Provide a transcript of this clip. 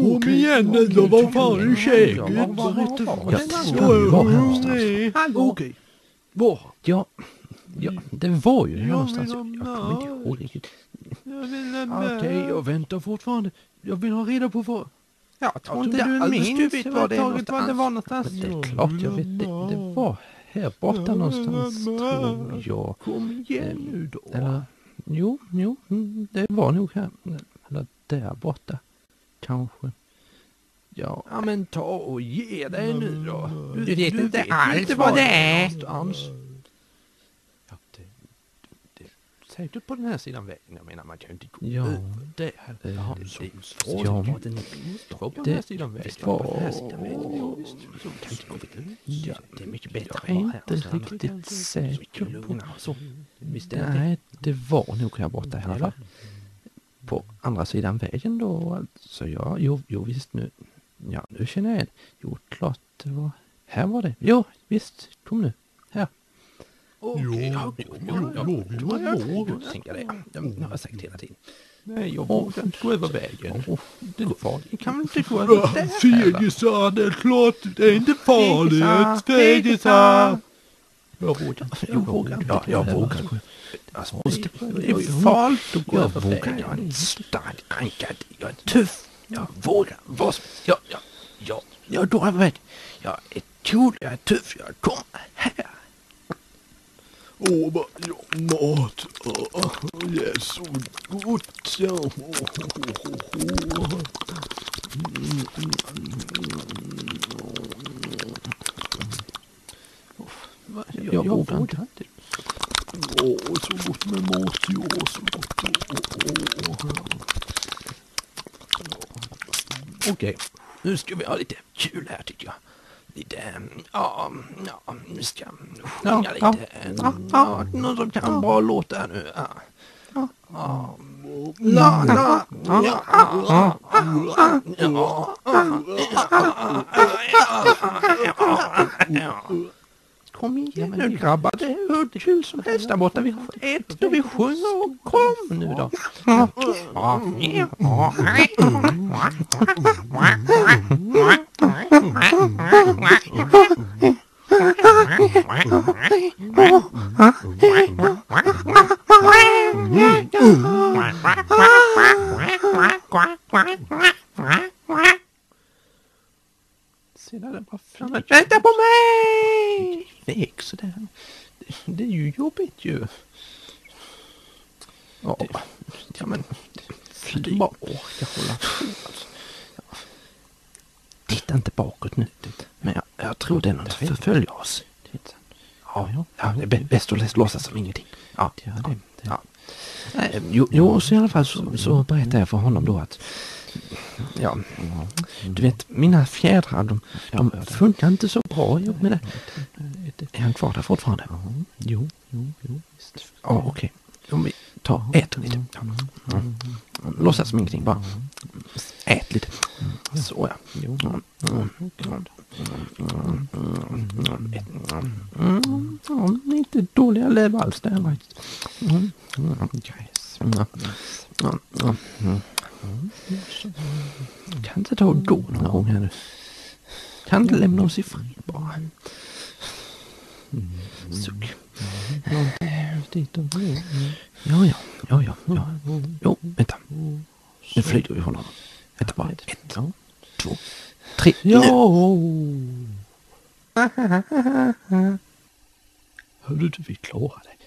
Kom igen nu då, vad fan är käket? Ja, var, var, var, var, Ja? Okej. Var? Ja, ja, det var ju någonstans. vill Jag, kommer inte ihåg riktigt. Jag vill ha Okej, jag väntar fortfarande. Jag vill ha reda på vad... Jag tror Jag inte du minns var det var det var någonstans. Men det är klart jag vet. Det, det var här borta någonstans tror jag. Kom igen nu då. Eller, jo, jo, mm, det var nog här. Eller där borta. Kanske. Ja, Ja men ta och ge dig nu då. Du vet inte ju alls vad det är. någonstans. Ja, det, det, säkert på den här sidan vägen. Jag menar man kan ju inte gå Ja. över. Eh, Ja, det- så, ja. ja. Var det, det var på den Det- här sidan vägen. visst var- På den här sidan vägen, ja visst. Så kan inte gå vidare. Ja, Det är mycket bättre jag att är här. inte riktigt säker på så. Visst är det Nej, det var nog här borta i alla fall. På andra sidan vägen då alltså. Ja, jo, jo visst nu. Ja, nu känner jag igen. Jo, klart det var. Här var det. Jo, visst. Kom nu. Här. Okej, ja, jo, jo, ja, jo, jo, jo, jo, jo. tänka det. Ja, Det har jag sagt hela tiden. Nej, jag vågar inte gå över vägen. Det är farligt. Kan man inte gå över där? Fegisar, det är klart det är inte Fegisar, fegisar. Jag vågar. Jag vågar. Ja, jag vågar. Alltså, det, är farligt att gå jag över vågar. Jag är stark ankad. Jag är tuff. Jag vågar. Vad som Ja, ja, ja. Jag går över vägen. Jag är cool. Jag är tuff. Jag kommer här. Åh, vad ja, mat. Det är så gott. Ja. Jag, jag vågar inte. Åh, så gott med mat. Ja, så gott. Okej, nu ska vi ha lite kul här tycker jag. Lite, ja, ja, nu ska jag sjunga Ja, lite. ja, Ja, någon som kan en bra låt här nu. Ja. Ja. La, la, ja, ja, ja. Kom igen nu grabbar, det är hur kul som helst där borta. Vi har ätit och vi sjunger och kom nu då. Där, bara Vänta på mig! iväg sådär. Det, det är ju jobbigt ju. Ja, ja men flyg bara orka hålla på alltså. Ja. Titta inte bakåt nu. Men jag, jag tror det som förföljer. Ja, ja, det är bä- bäst att låtsas som ingenting. Ja, ja, det, ja. Nej, Jo, jo, så i alla fall så, så berättade jag för honom då att Ja, du vet mina fjädrar de, de funkar inte så bra ihop med det. Är han kvar där fortfarande? Jo, jo, jo, visst. Ja, okej. Om vi tar, äter lite. Mm. Låtsas som ingenting, bara ät lite. Så ja. Jo. Mm. Inte dåliga läv alls faktiskt. Yes. Mm. Mm. Mm. Kan inte ta och gå någon gång här nu. Kan inte lämna oss i fred bara. Suck. Ja, ja, ja, ja, ja. Jo, vänta. Nu flyger vi honom. Vänta bara. Ett, två, tre. Nu. Hörde du, vi klarade det.